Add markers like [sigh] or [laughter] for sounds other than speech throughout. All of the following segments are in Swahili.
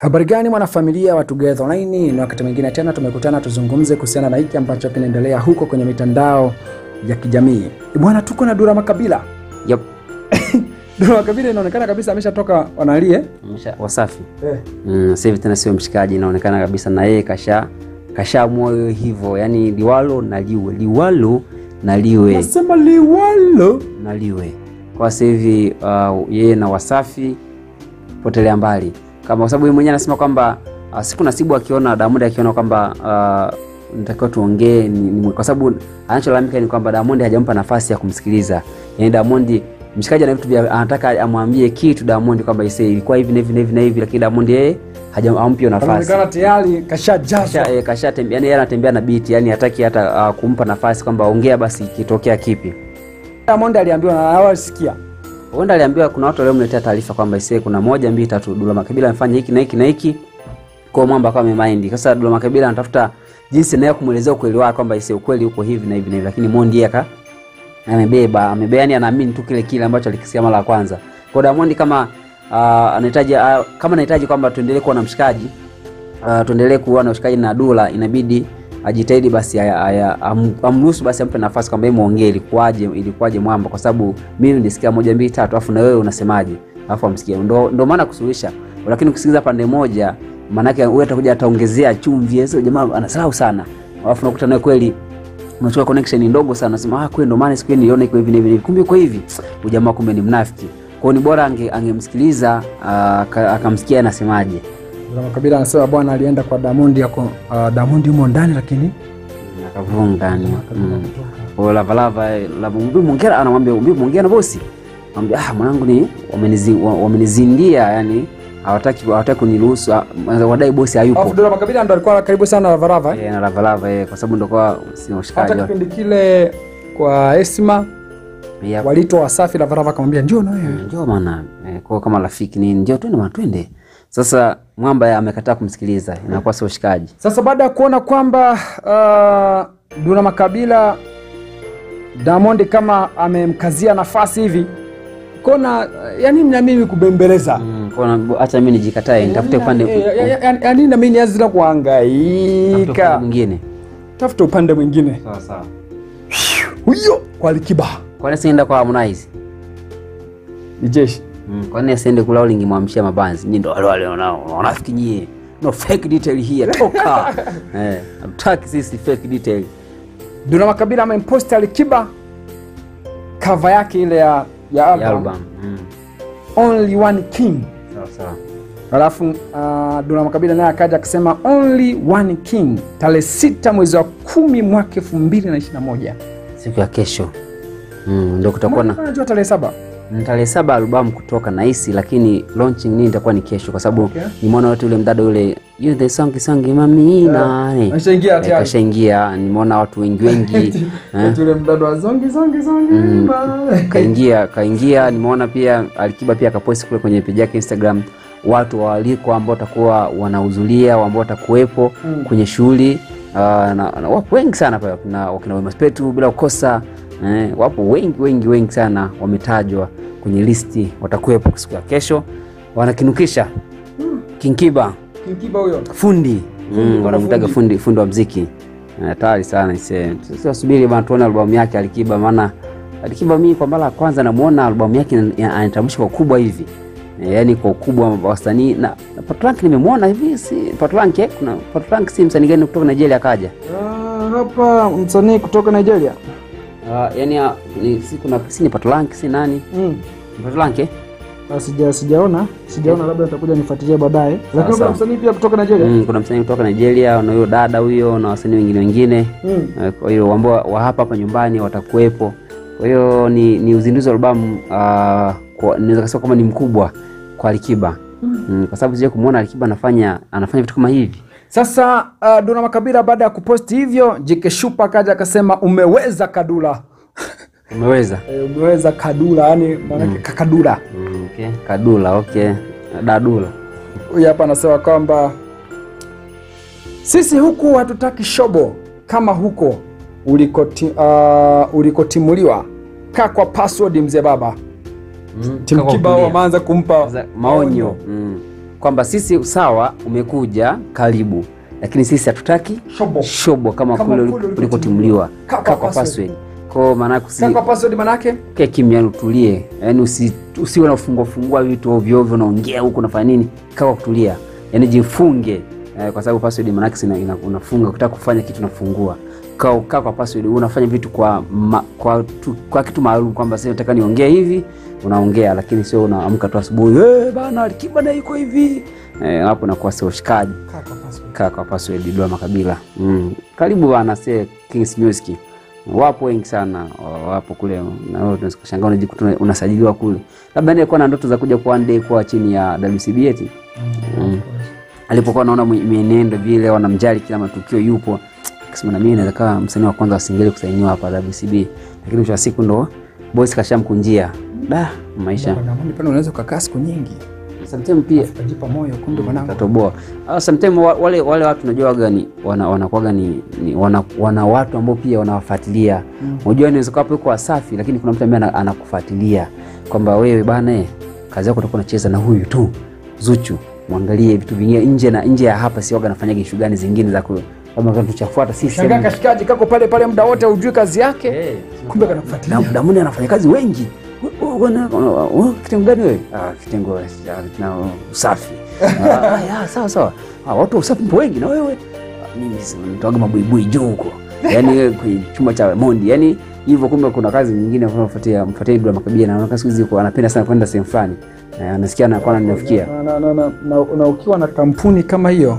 Habari gani mwanafamilia wa Together Online, ni wakati mwingine tena tumekutana tuzungumze kuhusiana na hiki ambacho kinaendelea huko kwenye mitandao ya kijamii. Bwana, tuko na Dura Makabila. Yep. [laughs] Dura Makabila inaonekana kabisa ameshatoka wanalie. Amesha Wasafi. Eh. Mm, sasa hivi tena sio mshikaji, inaonekana kabisa na yeye kasha kasha moyo hivyo, Yaani liwalo na liwe, liwalo na liwe Nasema liwalo. na liwe. Kwa sasa hivi uh, yeye na Wasafi potelea mbali, kama kwa sababu yeye mwenyewe anasema kwamba uh, siku nasibu akiona Diamond akiona kwamba uh, natakiwa tuongee ni, ni, kwa sababu anacholalamika ni kwamba Diamond hajampa nafasi ya kumsikiliza. Yaani Diamond mshikaji ana vitu vya anataka amwambie kitu Diamond kwamba ise ilikuwa hivi na hivi na hivi na hivi, lakini Diamond yeye hajampa hiyo nafasi Anaonekana tayari kashajaza. kasha, eh, kasha tembea, yani yeye anatembea na beat, yani hataki hata uh, kumpa nafasi kwamba ongea basi kitokea kipi. Diamond aliambiwa na hawasikia. Huenda aliambiwa kuna watu waliomletea taarifa kwamba isee kuna moja mbili tatu Dula Makabila amefanya hiki na hiki na hiki, kwa mwamba akawa amemind. Sasa Dula Makabila anatafuta jinsi naye kumuelezea ukweli wake kwamba isee ukweli uko hivi na hivi na hivi, lakini Mondi yeye aka amebeba amebeba, yani anaamini tu kile kile ambacho alikisikia mara ya kwanza. Kwa Diamond kama uh, anahitaji uh, kama anahitaji kwamba tuendelee kuwa na mshikaji uh, tuendelee kuwa na mshikaji na Dula, inabidi ajitahidi basi amruhusu basi ampe nafasi kwamba muongee ilikuwaje, ilikuwaje mwamba, kwa sababu mimi nilisikia moja mbili tatu, afu na wewe unasemaje, afu amsikie. Ndo, ndo maana kusuluhisha, lakini ukisikiliza pande moja, maanake wewe atakuja ataongezea chumvi, sio jamaa anasahau sana, alafu nakuta naye kweli unachukua connection ndogo sana, unasema ah, kweli ndo maana siku niliona iko hivi hivi kumbe iko hivi. Ujamaa kumbe ni mnafiki. Kwa hiyo ni bora ange, angemsikiliza ange akamsikia anasemaje. Dura Makabila anasema bwana alienda kwa Diamond yako uh, Diamond yumo ndani lakini akavunga ndani. mm. Kwa lavalava eh, la mbi mwongera anamwambia mbi mwongera na bosi anamwambia ah mwanangu ni wamenizi, wa- wamenizindia yani hawataki hawataki kuniruhusu ah, wadai bosi hayupo Afu Dola Makabila ndo alikuwa karibu sana na Varava. eh. eh, na lavalava eh, kwa sababu ndo kwa si mshikaji. Hata kipindi kile kwa Esma yep. walitoa Wasafi na Varava akamwambia njoo na wewe. Mm, njoo bana eh, kwa kama rafiki ni njoo twende twende sasa mwamba amekataa kumsikiliza inakuwa sio ushikaji. Sasa baada ya kuona kwamba uh, Duna Makabila Diamond kama amemkazia nafasi hivi kona yani na mimi kubembeleza? Mm, kona, acha mimi nijikatae nitafute upande Eh, ya- ya- ya- yani na mimi nianze kuhangaika. Mwingine. Tafuta upande mwingine. Sawa sawa. Huyo kwa Alikiba. Kwani sienda kwa Harmonize? Ni jeshi Mm, kwani asiende kula lingimwamshia mabanzi? Nyinyi ndo wale wale wanao. Wanafiki nyie. No fake detail here toka. [laughs] Eh hatutaki sisi fake detail. Dura Makabila amemposti Alikiba kava yake ile ya, ya album, ya album. mm. Only One King. Sawa sawa. Alafu uh, Duna Makabila naye akaja akasema only one king. Tarehe sita mwezi wa kumi mwaka elfu mbili na ishirini na moja. siku ya kesho. Mm, ndio kutakuwa na tarehe saba Mm, tarehe saba albamu kutoka nahisi, lakini launching nini itakuwa ni kesho, kwa sababu Okay. nimeona watu yule mdada yule you the song song mamina na eh, tayari. kashaingia. Nimeona watu wengi wengi [laughs] eh, Ule mdada wa zongi zongi zongi Mm. kaingia kaingia. Nimeona pia Alikiba pia akaposti kule kwenye peji yake Instagram watu waliko ambao watakuwa wanahudhuria ambao watakuwepo Mm. kwenye shughuli uh, na, na wapo wengi sana pa, na wakina Wema Sepetu bila kukosa eh, wapo wengi wengi wengi sana wametajwa kwenye listi, watakuwepo siku ya kesho, wanakinukisha Kinkiba. Kinkiba huyo. Fundi. Mm, wanamtaga fundi. fundi wa mziki. Eh, hatari sana ise. Wasubiri bana tuone albamu yake Alikiba maana Alikiba mimi kwa mara ya kwanza namuona albamu yake anatambulisha kwa ukubwa hivi. Eh, yani kwa ukubwa wa wasanii. Na, na Patrank nimemwona hivi si Patrank eh? kuna Patrank si msanii gani kutoka Nigeria akaja? Ah, hapa msanii kutoka Nigeria uh, yani ah, ni, si kuna si ni Patrank si nani mm. Ni eh? Ah, sija sijaona sijaona labda nitakuja nifuatilie baadaye lakini kuna msanii pia kutoka Nigeria mm, kuna msanii kutoka Nigeria na huyo dada huyo na wasanii wengine wengine mm. Kwa hiyo ambao wa hapa hapa nyumbani watakuwepo. Kwa hiyo ni, ni uzinduzi wa albamu uh, kwa- naweza kusema kama ni mkubwa kwa Alikiba mm, Mm, kwa sababu sija kumuona Alikiba anafanya anafanya vitu kama hivi Sasa uh, Duna Makabila baada ya kuposti hivyo Jike Shupa kaja akasema umeweza Kadula. [laughs] Umeweza? E, umeweza Kadula yani maanake kakadula. Mm, okay. Kadula okay. Dadula. Huyu hapa anasema kwamba sisi huku hatutaki shobo kama huko ulikoti, uh, ulikotimuliwa. Kaa kwa password mzee baba. Mm, Timkibao wameanza kumpa maonyo. Mm. Kwamba sisi sawa, umekuja karibu, lakini sisi hatutaki Shobo. shobo kama, Kama kule ulikotimuliwa. kaka kwa password. Kwa maana yake usi- Kaa kwa password yake Kae kimya, yani utulie, yani usi, usiwe ufungo fungua vitu ovyo ovyo, unaongea huko unafanya nini. Kaa kutulia, yani jifunge eh, kwa sababu password maana yake unafunga, ukitaka kufanya kitu unafungua. Kaa kaa kwa password, unafanya vitu kwa ma, kwa, tu, kwa kitu maalum kwamba sasa nataka niongee hivi, unaongea, lakini sio unaamka tu asubuhi eh, bana Alikiba na iko hivi eh, hapo nakuwa sio shikaji. kaa kwa password. Kwa Makabila. Mm. Karibu bana se Kings Music. Wapo wengi sana wapo kule na kushangaa unajikuta unasajiliwa kule. Labda ndiye kwa na ndoto za kuja kwa one day kwa chini ya WCB eti. Mm. mm. Alipokuwa anaona mienendo vile wanamjali kila matukio yupo. Akasema na mimi naweza kama msanii wa kwanza wa singeli kusainiwa hapa WCB. Lakini mwisho wa siku ndo boss kashamkunjia. Da, maisha. Pale unaweza ukakaa siku nyingi Sometimes pia kujipa moyo, kumbe mwanangu tatoboa. Ah, sometimes wale wale watu unajua gani wanakuwa wana ni, ni wana, wana watu ambao pia wanawafuatilia. Unajua mm. inaweza kuwa hapo kwa Wasafi lakini kuna mtu ambaye anakufuatilia kwamba wewe bana eh, kazi yako utakuwa unacheza na huyu tu Zuchu. Mwangalie vitu vingine nje na nje ya hapa si waga nafanyaga shughuli gani zingine za ku kama tuchafuata sisi. shangaa kashikaji kako pale pale muda wote hujui kazi yake kumbe kanakufuatilia Na Damuni anafanya kazi wengi. Kitengo gani wewe? Ah, kitengo na usafi. [laughs] Ah, ya, sawa sawa. Ah, watu wa usafi mpo wengi na wewe. Ah, Mimi nitoaga mabuibui juu huko. Yaani wewe [laughs] kwenye chumba cha Mondi. Yaani hivyo kumbe kuna kazi nyingine kwa kufuatia mfuatia Dula Makabila na naona siku hizi anapenda sana kwenda sehemu fulani. Eh, Anasikia anakuwa ananifikia. na, na, na, na, na, na ukiwa na kampuni kama hiyo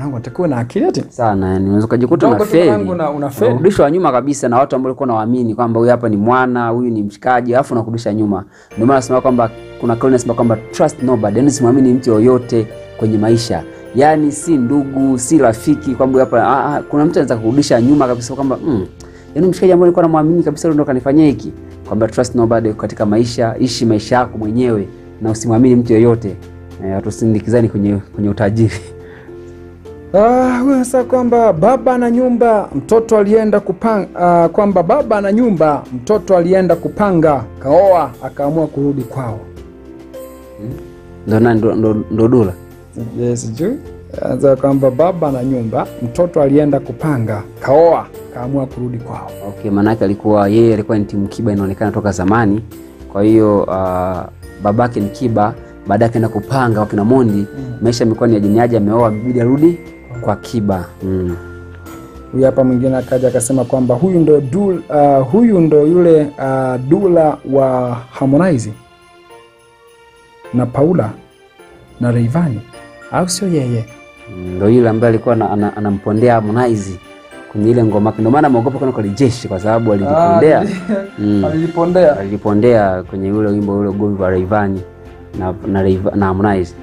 mwanangu atakuwa na akili ati? Sana yani unaweza kujikuta na una feli. unarudishwa nyuma kabisa na watu ambao ulikuwa unawaamini kwamba huyu hapa ni mwana huyu ni mshikaji alafu unakurudisha nyuma. Ndio maana nasema kwamba kuna kauli nasema kwamba trust nobody yani simwamini mtu yoyote kwenye maisha. Yani si ndugu si rafiki kwamba hapa ah, ah, kuna mtu anaweza kurudisha nyuma kabisa kwamba mm, yani mshikaji ambaye nilikuwa namwamini kabisa ndio kanifanyia hiki. Kwamba trust nobody katika maisha ishi maisha yako mwenyewe na usimwamini mtu yoyote. Eh, tusindikizani kwenye kwenye utajiri Ah, huyu kwamba baba na nyumba mtoto alienda kupanga ah, kwamba baba na nyumba mtoto alienda kupanga kaoa akaamua kurudi kwao. ndo nani ndo- Dula Yes, sijui anasema kwamba baba na nyumba mtoto alienda kupanga kaoa kaamua kurudi kwao. Okay, maanake alikuwa yeye alikuwa ni timu Kiba inaonekana toka zamani. Kwa hiyo uh, babake ni Kiba, baadaye akaenda kupanga wakina Mondi. mm. Maisha yamekuwa ni ajeniaji, ameoa bibidi arudi kwa Kiba. Mm. Huyu hapa mwingine akaja akasema kwamba huyu ndo uh, huyu ndo yule uh, Dula wa Harmonize na Paula na reivani au sio yeye? Mm, Ndo yule ambaye alikuwa ana- ana- anampondea Harmonize kwenye ile ngoma ndo Ndio maana ameogopa kwenda kwa jeshi kwa sababu alijipondea. [laughs] Mm. Alilipondea. Alipondea kwenye ule wimbo ule ugomvi wa Rayvanny na na, na Harmonize.